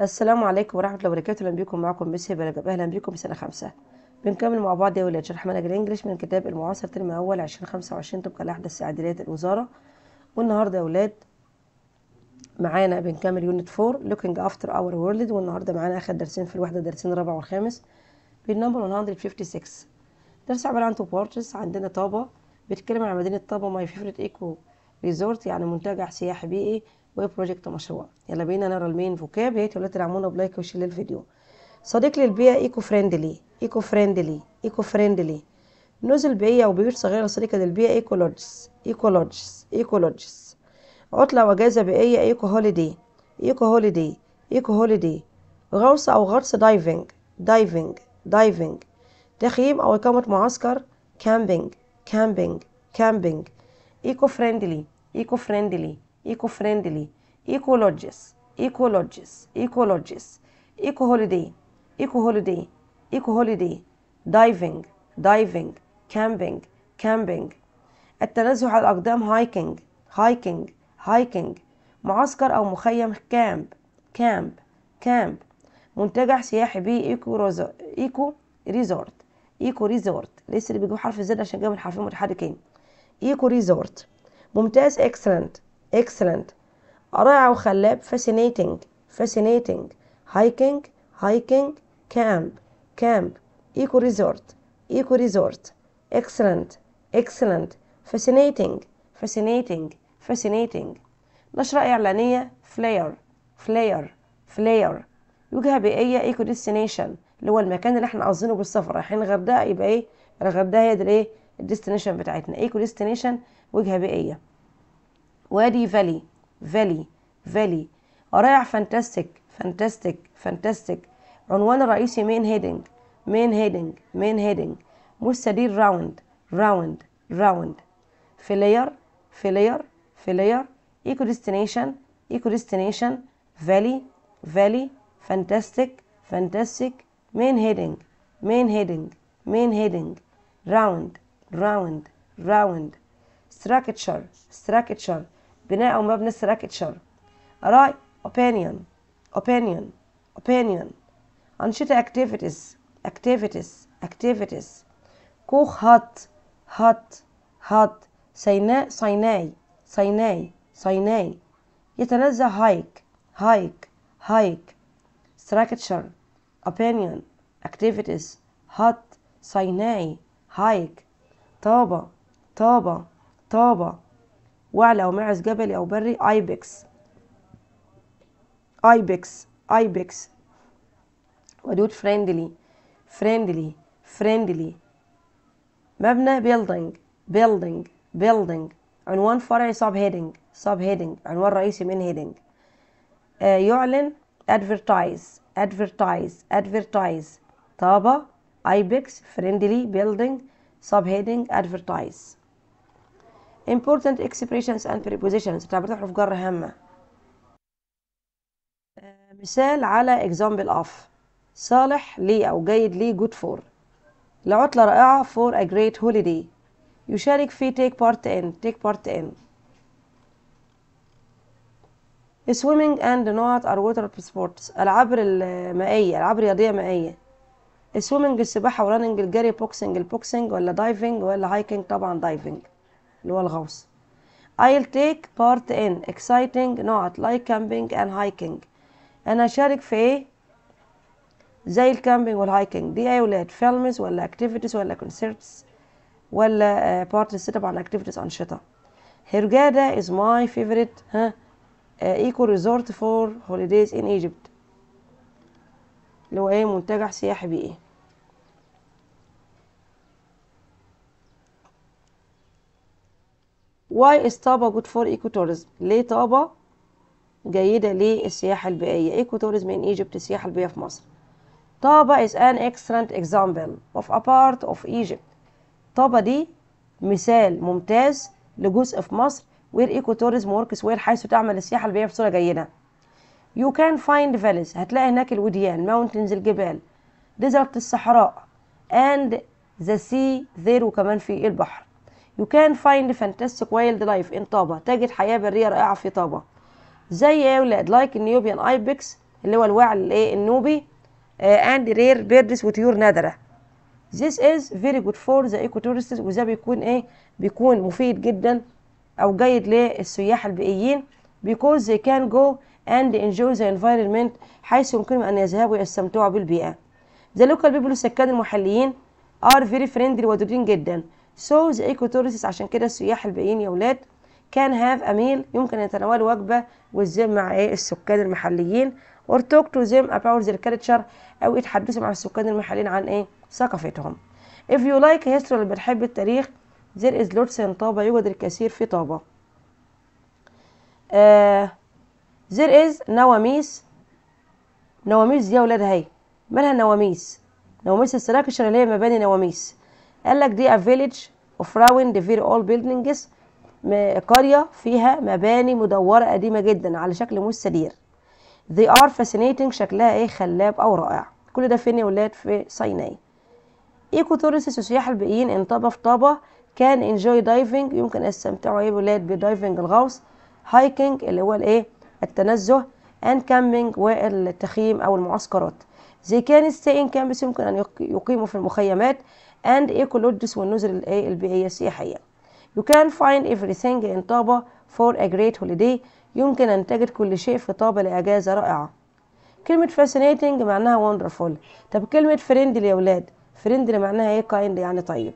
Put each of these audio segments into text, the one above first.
السلام عليكم ورحمة الله وبركاته. أهلا بكم معكم Miss هبة رجب أهلا بكم سنة خمسة. بنكمل مع بعض يا ولاد. شرح منهج ال English من كتاب المعاصر ترم خمسة وعشرين طبقا لأحدث تعديلات الوزارة. والنهاردة يا ولاد معانا بنكمل unit four looking after our world. والنهاردة معانا آخر درسين في الوحدة درسين الرابع والخامس. page number 156 درس عبارة عن two parts عندنا طابة بيتكلم عن مدينة طابة my favourite eco resort يعني منتجع سياحي بيئي. و project مشروع. يلا بينا نقرا ال main vocab يا ولاد تدعمونا ب like و share للفيديو. صديق للبيئة eco-friendly eco-friendly eco-friendly نزل بيئية وبيوت صغيرة صديقة للبيئة eco-lodges eco-lodges eco-lodges عطلة أو أجازة بيئية eco holiday eco holiday eco holiday غوص أو غطس diving diving diving تخييم أو إقامة معسكر camping camping camping eco-friendly eco-friendly eco-friendly eco-lodges eco-lodges eco-lodges eco holiday eco holiday eco holiday diving diving camping camping التنزه على الأقدام hiking hiking hiking معسكر أو مخيم camp camp camp منتجع سياحي بيئي eco resort eco resort eco resort ال S اللي بيجيب حرف ال Z عشان جايب الحرفين متحركين eco resort ممتاز excellent excellent رائع وخلاب. Fascinating. Fascinating. Hiking. Hiking. Camp. Camp. Eco resort. Eco resort. Excellent. Excellent. Fascinating. Fascinating. Fascinating. نشرة إعلانية. Flyer. Flyer. Flyer. وجهة بيئية eco destination اللي هو المكان اللي إحنا قاصدينه بالسفر. رايحين الغردقة يبقى إيه؟ الغردقة هي دي الإيه؟ ال destination بتاعتنا. eco destination وجهة بيئية وادي valley valley valley. رائع fantastic fantastic fantastic. عنوان الرئيسي main heading main heading main heading. مستدير round round round. flyer flyer flyer. eco destination eco destination valley valley. fantastic fantastic. main heading main heading main heading. round round round. structure structure بناء أو مبنى structure رأي opinion opinion opinion. أنشطة activities activities activities. كوخ hut hut hut سيناء Sinai Sinai Sinai. يتنزه hike hike hike structure opinion activities. hut Sinai hike طابة طابة طابة. وعل أو ماعز جبلي أو بري ibex. ibex ibex. ودود friendly friendly friendly. مبنى building building building. عنوان فرعي subheading subheading عنوان رئيسي main heading آه يعلن advertise advertise advertise. طابة ibex friendly building subheading advertise. Important expressions and prepositions. تعبيرات حروف جر هامة مثال على example of. صالح لي أو جيد لي good for. لعطلة رائعة for a great holiday. يشارك في take part in. take part in. swimming and not are water sports. ألعاب المائية ألعاب رياضية مائية. ال swimming السباحة و running الجري boxing ال boxing ولا diving ولا hiking طبعا دايفنج اللي هو الغوص. I'll take part in exciting not like camping and hiking. أنا أشارك في إيه؟ زي ال camping وال hiking دي إيه ولاد films ولا activities ولا concerts ولا parties طبعا activities أنشطة. Hurghada is my favorite ها eco resort for holidays in Egypt. اللي هو إيه؟ منتجع سياحي بيئي. Why is طابة good for ecotourism؟ ليه طابة جيدة للسياحة البيئية؟ ecotourism in Egypt السياحة البيئية في مصر. طابة is an excellent example of a part of Egypt. طابة دي مثال ممتاز لجزء في مصر where ecotourism works where حيث تعمل السياحة البيئية بصورة جيدة. You can find valleys هتلاقي هناك الوديان mountains الجبال desert الصحراء and the sea there وكمان في البحر. You can find fantastic wildlife in طابة تجد حياة برية رائعة في طابة زي إيه؟ يا ولاد. Like ال Nubian ibex اللي هو الوعل الايه النوبي. and rare birds وطيور نادرة. This is very good for the ecotourists وده بيكون إيه؟ بيكون مفيد جدا أو جيد للسياح البيئيين. Because they can go and enjoy the environment حيث يمكنهم أن يذهبوا يستمتعوا بالبيئة. The local people السكان المحليين are very friendly ودودين جدا. So the ecotourists عشان كده السياح البيئيين يا ولاد can have a meal يمكن يتناولوا وجبة والزم مع إيه؟ السكان المحليين or talk to them about their culture أو يتحدثوا مع السكان المحليين عن إيه؟ ثقافتهم. If you like history اللي بتحب التاريخ there is lots in طابة يوجد الكثير في طابة. uh, there is نواميس. نواميس دي يا ولاد اهي مالها نواميس؟ نواميس ال structure اللي هي مباني نواميس. قال لك دي a village of round very old buildings قرية فيها مباني مدورة قديمة جدا على شكل مستدير they are fascinating. شكلها إيه؟ خلاب أو رائع. كل ده فين يا ولاد؟ في سيناء. ecotourists السياح البيئيين in طابة في طابة can enjoy diving يمكن يستمتعوا إيه ولاد؟ ب diving الغوص hiking اللي هو الإيه؟ التنزه and camping والتخييم أو المعسكرات. They can in camps يمكن أن يقيموا في المخيمات. and eco lodges والنزل الايه البيئيه السياحيه You can find everything in طابة for a great holiday. يمكن أن تجد كل شيء في طابة لأجازة رائعة. كلمة fascinating معناها wonderful. طب كلمة friendly يا ولاد. friendly معناها إيه kind يعني طيب.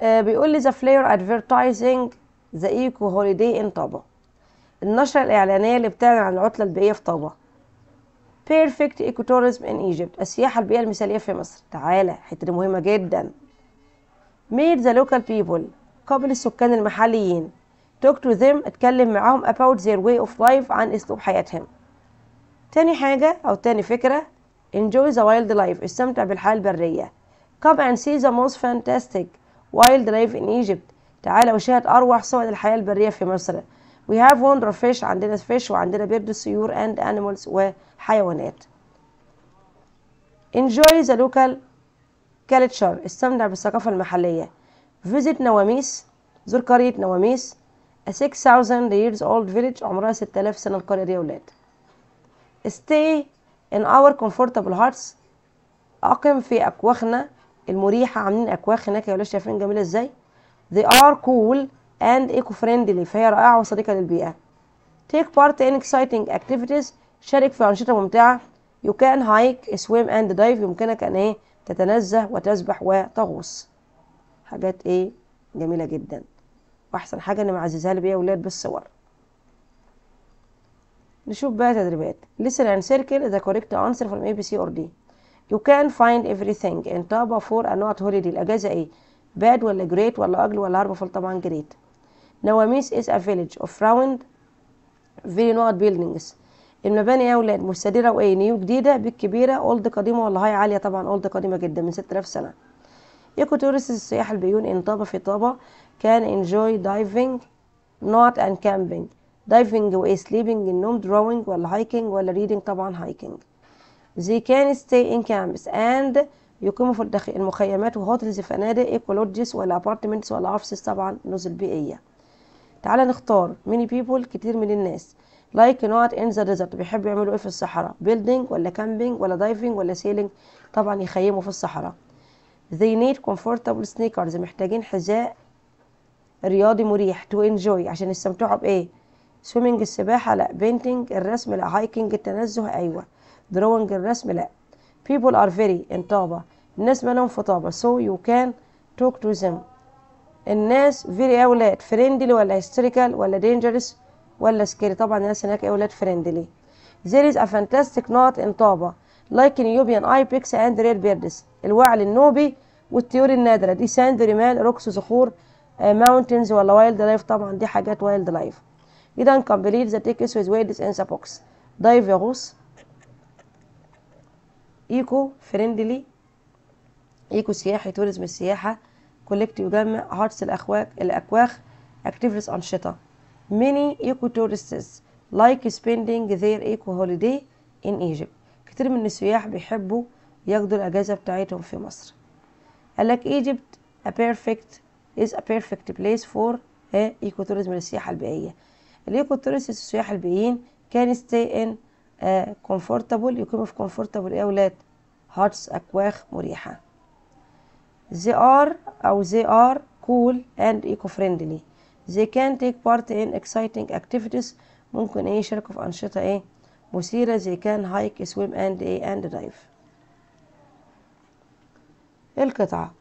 آه بيقول لي the flyer advertising the eco holiday in طابة النشرة الإعلانية اللي بتعلن عن العطلة البيئية في طابة. Perfect ecotourism in Egypt السياحة البيئية المثالية في مصر. تعالى الحتة دي مهمة جدا. Meet the local people قابل السكان المحليين. Talk to them اتكلم معاهم about their way of life عن أسلوب حياتهم. تاني حاجة أو تاني فكرة enjoy the wildlife استمتع بالحياة البرية. Come and see the most fantastic wildlife in Egypt. تعالى وشاهد أروع صور الحياة البرية في مصر. We have wonder fish. عندنا fish وعندنا بيرد السيور and animals وحيوانات. Enjoy the local culture. استمتع بالثقافة المحلية. Visit نواميس. زور قرية نواميس. A 6000 years old village. عمرها 6000 سنة القرية دي يا ولاد. Stay in our comfortable hearts. أقم في أكواخنا المريحة. عاملين أكواخ هناك يا ولاد. شايفين جميلة إزاي؟ They are cool. And eco friendly فهي رائعة وصديقة للبيئة take part in exciting activities شارك في أنشطة ممتعة you can hike swim and dive يمكنك أن إيه تتنزه وتسبح وتغوص حاجات إيه جميلة جدا وأحسن حاجة إن معززها لي بيها ولاد بالصور نشوف بقى تدريبات listen and circle the correct answer from A B C or D you can find everything in طابة for a not holiday الأجازة إيه bad ولا great ولا ugly ولا harmful طبعا great نواميس is a village of round very buildings. المباني يا ولاد مستديرة وايه new جديدة big كبيرة old قديمة ولا high عالية طبعا old قديمة جدا من 6000 سنة. ecotourists السياح البيئيون in طابة في طابة can enjoy diving not and camping. Diving وايه sleeping النوم drawing ولا hiking ولا reading طبعا hiking. They can stay in camps and يقيموا في المخيمات و hotels فنادق eco lodges ولا apartments ولا offices طبعا نزل بيئية. تعالى نختار many people كتير من الناس. Like not in the desert. بيحبوا يعملوا إيه في الصحراء؟ Building ولا camping ولا diving ولا sailing طبعا يخيموا في الصحراء. They need comfortable sneakers. محتاجين حذاء رياضي مريح to enjoy. عشان يستمتعوا بإيه؟ Swimming السباحة لا. Painting الرسم لا. Hiking التنزه. أيوه. Drawing الرسم لا. People are very in طابة. الناس مالهم في طابة. So you can talk to them. الناس very أولاد friendly ولا hysterical ولا dangerous ولا scary. طبعا الناس هناك أولاد friendly. There is a fantastic knot in طابة like Nubian ibex and rare birds الوعل النوبي والطيور النادرة. دي sand رمال rocks صخور mountains ولا wildlife طبعا دي حاجات wildlife إذا complete the text with words in the box dive يغوص eco-friendly eco سياحي tourism السياحة collect يجمع huts الأخواك الأكواخ activities أنشطة many eco tourists like spending their eco holiday in Egypt. كتير من السياح بيحبوا ياخدوا الأجازة بتاعتهم في مصر. قالك Egypt a perfect is a perfect place for ecotourism للسياحه البيئية. ال ecotourists السياح البيئيين can stay in comfortable يقيموا في comfortable إيه يا ولاد. huts أكواخ مريحة. They are أو they are cool and eco-friendly they can take part in exciting activities ممكن إيه يشاركوا في أنشطة إيه مثيرة they can hike swim and إيه and dive القطعة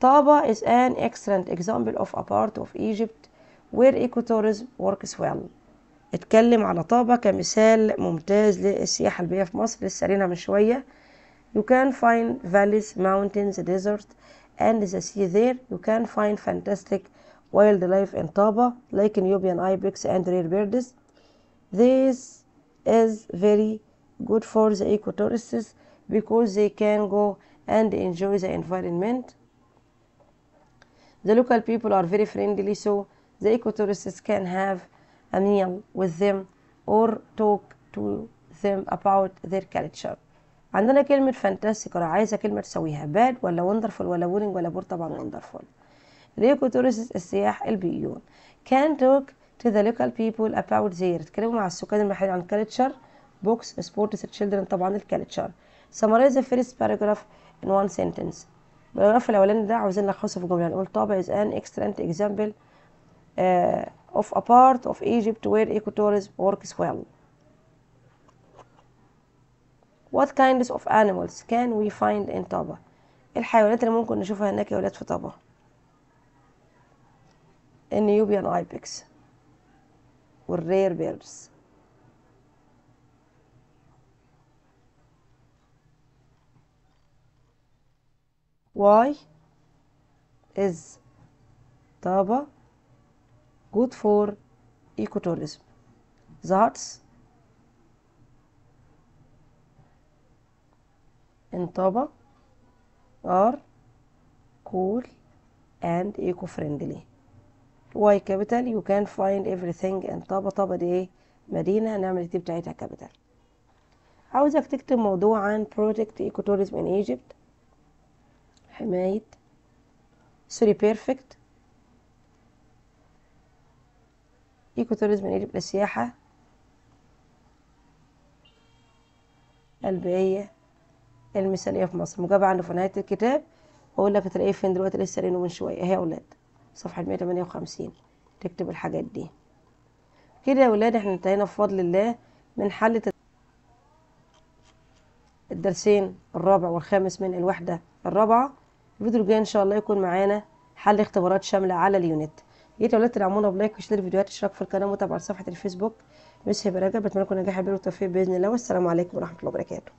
طابة is an excellent example of a part of Egypt where ecotourism works well اتكلم على طابة كمثال ممتاز للسياحة البيئية في مصر لسه قارينها من شوية You can find valleys, mountains, desert, and as the sea there. You can find fantastic wildlife in Taba, like Nubian ibex and rare birds. This is very good for the ecotourists because they can go and enjoy the environment. The local people are very friendly, so the ecotourists can have a meal with them or talk to them about their culture. عندنا كلمة فانتاستيك أنا عايزة كلمة تسويها باد ولا وندرفول ولا بورينج ولا بور طبعا وندرفول الإيكو تورست السياح البيئيون. Can talk to the local people about their اتكلموا مع السكان المحليين عن culture books sports children طبعا الكالتشر the first paragraph in one sentence. البراجراف الأولاني ده عاوزين نلخصه في جملة. نقول طابع is an excellent example uh, of a part of Egypt where ecotourism works well. What kinds of animals can we find in طابة؟ الحيوانات اللي ممكن نشوفها هناك يا ولاد في طابة ال Nubian ibex وال rare birds Why is طابة good for ecotourism? The huts in طابة are cool and eco-friendly Y capital you can find everything in طابة طابة دي إيه؟ مدينة. نعمل دي بتاعتها capital عاوزك تكتب موضوع عن project ecotourism in Egypt حماية. sorry perfect ecotourism in Egypt للسياحة البيئية المثالية في مصر. مجابة عنه في نهاية الكتاب وأقول لك هتلاقيه فين دلوقتي؟ لسه قارينه من شوية. أهي يا أولاد؟ صفحة 158 تكتب الحاجات دي. كده يا أولاد إحنا انتهينا بفضل الله من حل الدرسين الرابع والخامس من الوحدة الرابعة. الفيديو الجاي إن شاء الله يكون معانا حل اختبارات شاملة على ال unit. يا ريت تدعمونا ب like و share الفيديوهات اشتراك في القناة ومتابعة صفحة الفيسبوك. ميسي برجب بتمنى لكم نجاح البر والتوفيق بإذن الله. والسلام عليكم ورحمة الله وبركاته.